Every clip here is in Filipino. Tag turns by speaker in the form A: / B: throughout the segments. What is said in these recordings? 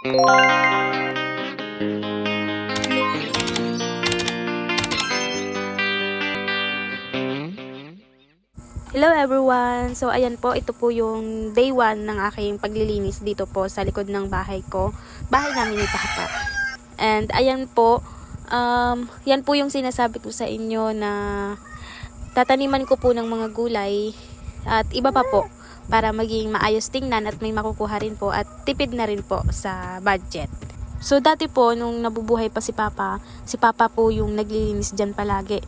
A: Hello everyone! So ayan po, ito po yung day 1 ng aking paglilinis dito po sa likod ng bahay ko. Bahay namin ni Papa. And ayan po, um, yan po yung sinasabi ko sa inyo na tataniman ko po ng mga gulay at iba pa po para maging maayos tingnan at may makukuha rin po at tipid na rin po sa budget. So dati po, nung nabubuhay pa si Papa, si Papa po yung naglilinis dyan palagi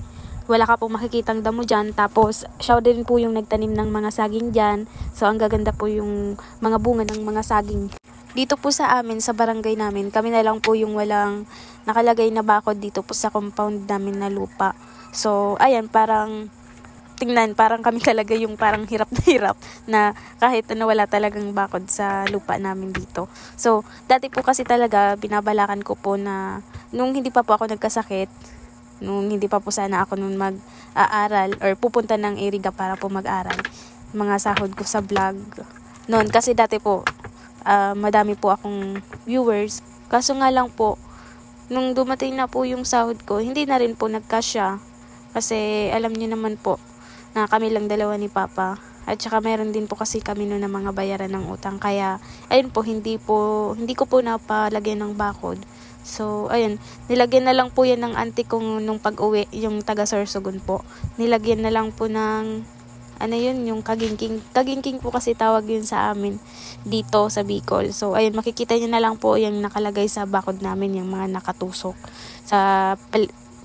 A: wala ka pong makikitang damo dyan. Tapos, siya din po yung nagtanim ng mga saging dyan. So, ang gaganda po yung mga bunga ng mga saging. Dito po sa amin, sa barangay namin, kami na lang po yung walang nakalagay na bakod dito po sa compound namin na lupa. So, ayan, parang tingnan, parang kami talaga yung parang hirap na hirap na kahit ano wala talagang bakod sa lupa namin dito. So, dati po kasi talaga binabalakan ko po na nung hindi pa po ako nagkasakit, nung hindi pa po sana ako nung mag-aaral or pupunta ng Iriga para po mag-aral. Mga sahod ko sa vlog. Noon, kasi dati po, uh, madami po akong viewers. Kaso nga lang po, nung dumating na po yung sahod ko, hindi na rin po nagkasya. Kasi alam niyo naman po, na kami lang dalawa ni Papa. At saka meron din po kasi kami noon ng mga bayaran ng utang. Kaya, ayun po, hindi po, hindi ko po napalagyan ng bakod. So, ayun, nilagyan na lang po yan ng auntie kong nung pag-uwi, yung taga Sorsogon po. Nilagyan na lang po ng, ano yun, yung kagingking. Kagingking po kasi tawag yun sa amin dito sa Bicol. So, ayun, makikita nyo na lang po yung nakalagay sa bakod namin, yung mga nakatusok sa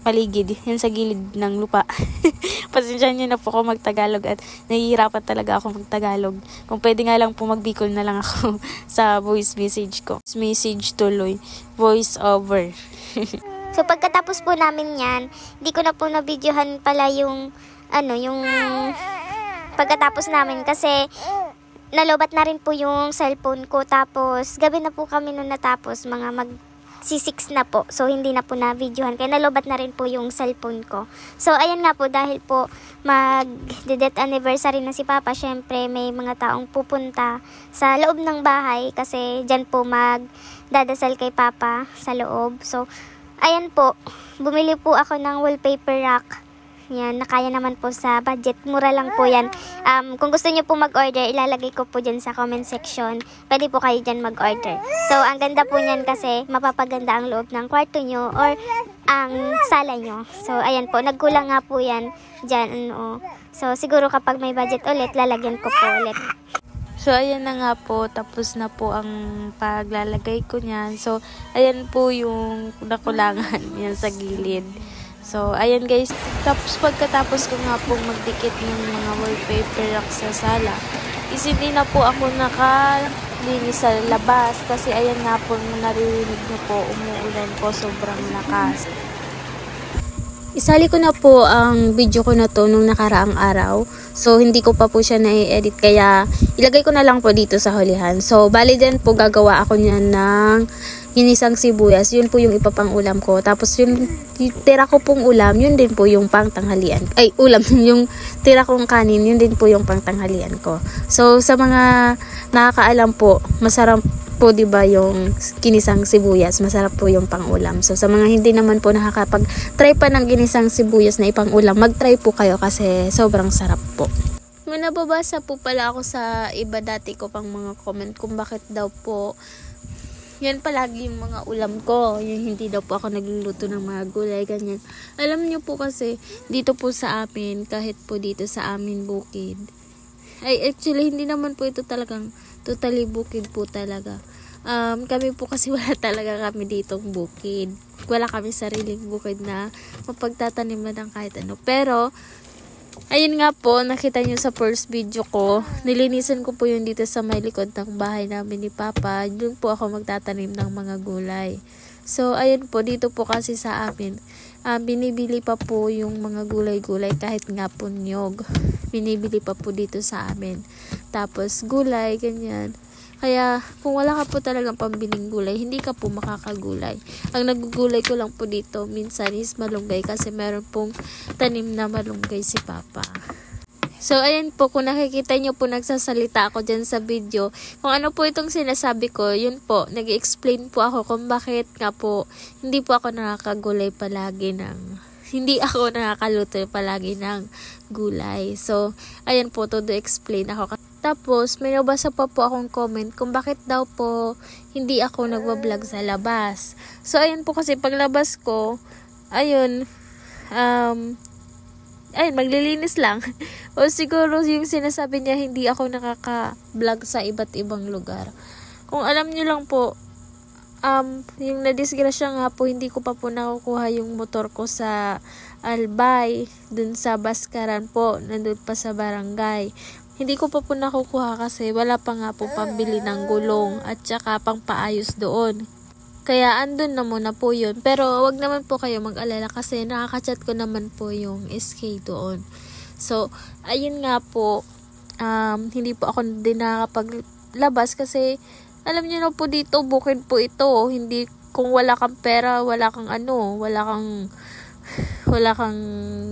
A: paligid, yun sa gilid ng lupa. Pasensya nyo na po ako magtagalog at nahihirapan talaga ako magtagalog. Kung pwede nga lang po magbicol na lang ako sa voice message ko. Message tuloy. Voice over.
B: so pagkatapos po namin yan, hindi ko na po nabidyohan pala yung ano, yung pagkatapos namin kasi nalobat na rin po yung cellphone ko tapos gabi na po kami nung natapos mga mag si 6 na po. So, hindi na po na-videohan. Kaya nalobat na rin po yung cellphone ko. So, ayan nga po, dahil po mag-death anniversary na si Papa, syempre may mga taong pupunta sa loob ng bahay kasi dyan po magdadasal kay Papa sa loob. So, ayan po, bumili po ako ng wallpaper rack yan, nakaya naman po sa budget. Mura lang po yan. Um, kung gusto niyo po mag-order, ilalagay ko po dyan sa comment section. Pwede po kayo dyan mag-order. So, ang ganda po niyan kasi mapapaganda ang loob ng kwarto nyo or ang sala nyo. So, ayan po. Nagkulang nga po yan dyan. Ano, so, siguro kapag may budget ulit, lalagyan ko po ulit.
A: So, ayan na nga po. Tapos na po ang paglalagay ko niyan. So, ayan po yung nakulangan yan sa gilid. So, ayan guys. Tapos pagkatapos ko nga pong magdikit ng mga wallpaper rock sa sala, is hindi na po ako nakalinis sa labas kasi ayan nga po naririnig nyo po umuulan po sobrang lakas. Isali ko na po ang video ko na to nung nakaraang araw. So, hindi ko pa po siya na-edit kaya ilagay ko na lang po dito sa hulihan. So, bali din po gagawa ako niyan ng ginisang sibuyas, yun po yung ipapang ulam ko. Tapos yung, tira ko pong ulam, yun din po yung pang tanghalian. Ay, ulam, yung tira kong kanin, yun din po yung pang tanghalian ko. So, sa mga nakakaalam po, masarap po 'di ba yung ginisang sibuyas, masarap po yung pang-ulam. So sa mga hindi naman po nakakapag try pa ng ginisang sibuyas na ipang-ulam, mag-try po kayo kasi sobrang sarap po. May nababasa po pala ako sa iba dati ko pang mga comment kung bakit daw po yan palagi yung mga ulam ko. Yung hindi daw po ako nagluluto ng mga gulay, ganyan. Alam niyo po kasi, dito po sa amin, kahit po dito sa amin bukid. Ay, actually, hindi naman po ito talagang totally bukid po talaga. Um, kami po kasi wala talaga kami ditong bukid. Wala kami sariling bukid na mapagtataniman ng kahit ano. Pero, Ayun nga po, nakita nyo sa first video ko, nilinisan ko po yun dito sa may likod ng bahay namin ni Papa. Doon po ako magtatanim ng mga gulay. So, ayun po, dito po kasi sa amin, um, binibili pa po yung mga gulay-gulay kahit nga po nyog. Binibili pa po dito sa amin. Tapos, gulay, ganyan. Kaya, kung wala ka po talagang pambiling gulay, hindi ka po makakagulay. Ang nagugulay ko lang po dito, minsan is malunggay kasi meron pong tanim na malunggay si Papa.
C: So, ayan po, kung nakikita nyo po nagsasalita ako dyan sa video, kung ano po itong sinasabi ko, yun po, nag explain po ako kung bakit nga po, hindi po ako nakakagulay palagi ng, hindi ako nakakaluto palagi ng gulay. So, ayan po, to do explain ako. Tapos, may nabasa pa po akong comment kung bakit daw po hindi ako nagwa-vlog sa labas. So, ayan po kasi paglabas ko, ayun, um, ay, maglilinis lang. o siguro yung sinasabi niya, hindi ako nakaka-vlog sa iba't ibang lugar. Kung alam niyo lang po, um, yung nadisgrasya nga po, hindi ko pa po nakukuha yung motor ko sa Albay, dun sa Baskaran po, nandun pa sa barangay. Hindi ko pa po nakukuha kasi wala pa nga po pambili ng gulong at saka pang paayos doon. Kaya andun na muna po yun. Pero wag naman po kayo mag-alala kasi nakaka-chat ko naman po yung SK doon. So, ayun nga po, um, hindi po ako din nakapaglabas kasi alam niyo na po dito, bukid po ito. Hindi, kung wala kang pera, wala kang ano, wala kang wala kang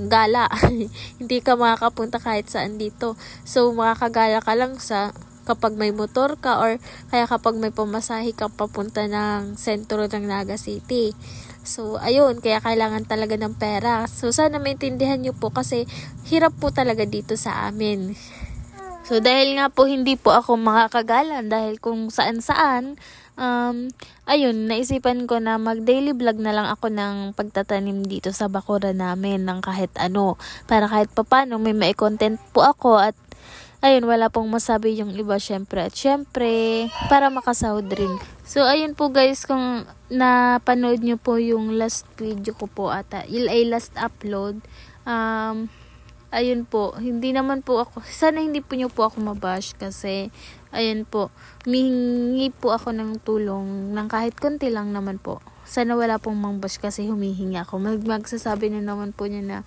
C: gala. hindi ka makakapunta kahit saan dito. So, makakagala ka lang sa kapag may motor ka or kaya kapag may pamasahe ka papunta ng sentro ng Naga City. So, ayun, kaya kailangan talaga ng pera. So, sana maintindihan nyo po kasi hirap po talaga dito sa amin. So, dahil nga po hindi po ako makakagalan dahil kung saan-saan, um, ayun, naisipan ko na mag-daily vlog na lang ako ng pagtatanim dito sa bakura namin ng kahit ano. Para kahit papano may mai-content po ako at ayun, wala pong masabi yung iba syempre. At syempre, para makasahod rin. So, ayun po guys, kung napanood nyo po yung last video ko po ata, ay last upload, um, ayun po, hindi naman po ako, sana hindi po nyo po ako mabash kasi, ayun po, humihingi po ako ng tulong ng kahit konti lang naman po. Sana wala pong mangbash kasi humihingi ako. Mag magsasabi na naman po niya na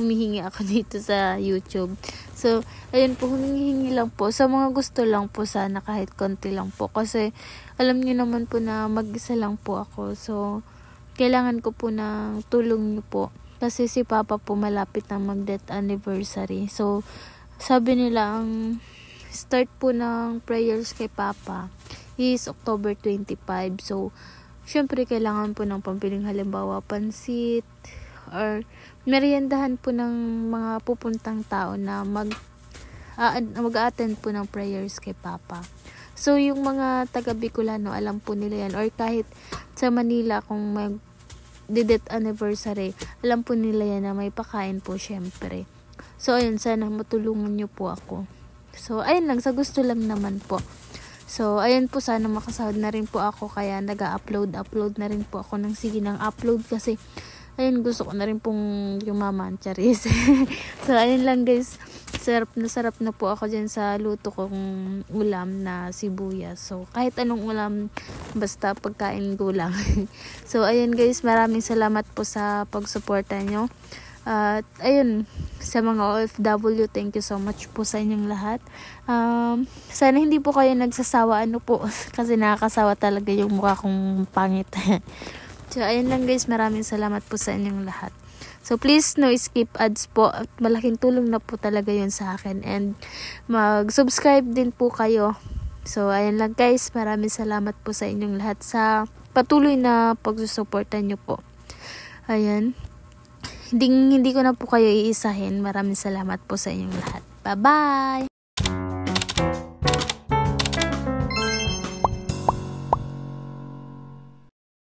C: humihingi ako dito sa YouTube. So, ayun po, humihingi lang po. Sa mga gusto lang po sana kahit konti lang po. Kasi, alam niyo naman po na mag-isa lang po ako. So, kailangan ko po ng tulong niyo po. Kasi si Papa po malapit na mag-death anniversary. So, sabi nila ang start po ng prayers kay Papa is October 25. So, syempre kailangan po ng pampiling halimbawa pansit or meriendahan po ng mga pupuntang tao na mag uh, mag-attend po ng prayers kay Papa. So, yung mga taga Bicolano, alam po nila yan. Or kahit sa Manila, kung mag death anniversary, alam po nila yan na may pakain po syempre. So, ayun, sana matulungan nyo po ako. So, ayun lang, sa gusto lang naman po. So, ayun po, sana makasahod na rin po ako, kaya nag-upload, upload na rin po ako ng sige ng upload kasi ayun gusto ko na rin pong yumaman charis so ayun lang guys sarap na sarap na po ako dyan sa luto kong ulam na sibuyas so kahit anong ulam basta pagkain gulang so ayun guys maraming salamat po sa pagsuporta nyo at uh, ayun sa mga OFW thank you so much po sa inyong lahat um, sana hindi po kayo nagsasawa ano po kasi nakakasawa talaga yung mukha kong pangit So, ayun lang guys. Maraming salamat po sa inyong lahat. So, please no skip ads po. At malaking tulong na po talaga yun sa akin. And, mag-subscribe din po kayo. So, ayun lang guys. Maraming salamat po sa inyong lahat sa patuloy na pagsusuporta nyo po. Ayan. Hindi, hindi ko na po kayo iisahin. Maraming salamat po sa inyong lahat. Bye-bye!